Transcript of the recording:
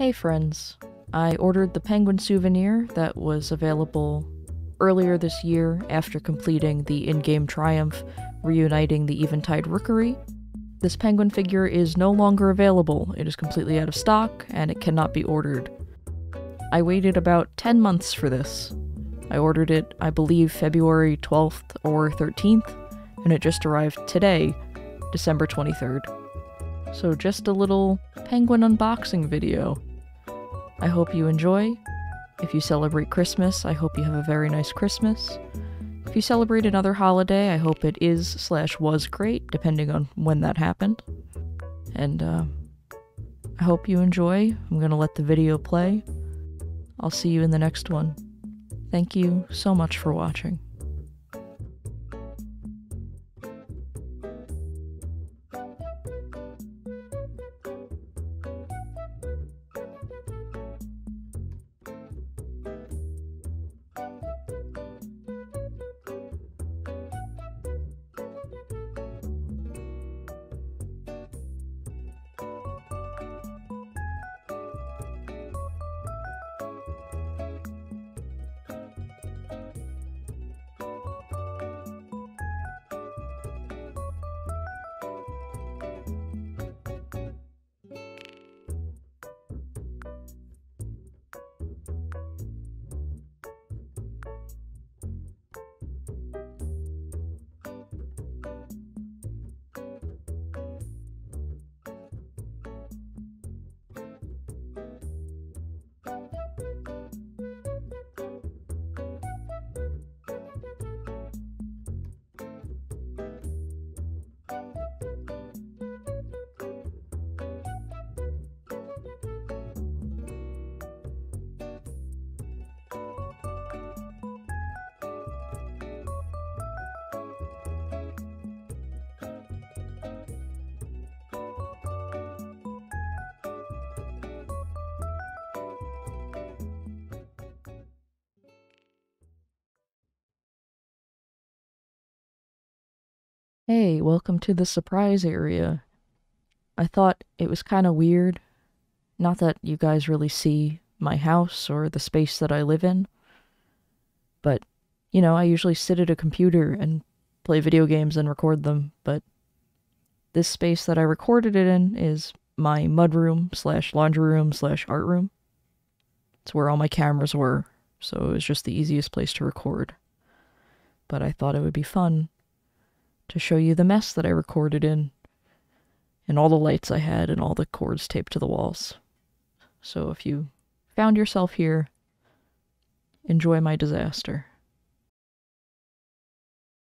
Hey friends, I ordered the penguin souvenir that was available earlier this year after completing the in game triumph reuniting the Eventide Rookery. This penguin figure is no longer available, it is completely out of stock, and it cannot be ordered. I waited about 10 months for this. I ordered it, I believe, February 12th or 13th, and it just arrived today, December 23rd. So, just a little penguin unboxing video. I hope you enjoy. If you celebrate Christmas, I hope you have a very nice Christmas. If you celebrate another holiday, I hope it is slash was great, depending on when that happened. And uh, I hope you enjoy. I'm gonna let the video play. I'll see you in the next one. Thank you so much for watching. Hey, welcome to the surprise area. I thought it was kind of weird. Not that you guys really see my house or the space that I live in, but you know, I usually sit at a computer and play video games and record them, but this space that I recorded it in is my mudroom slash laundry room slash art room. It's where all my cameras were, so it was just the easiest place to record. But I thought it would be fun to show you the mess that I recorded in, and all the lights I had, and all the cords taped to the walls. So if you found yourself here, enjoy my disaster.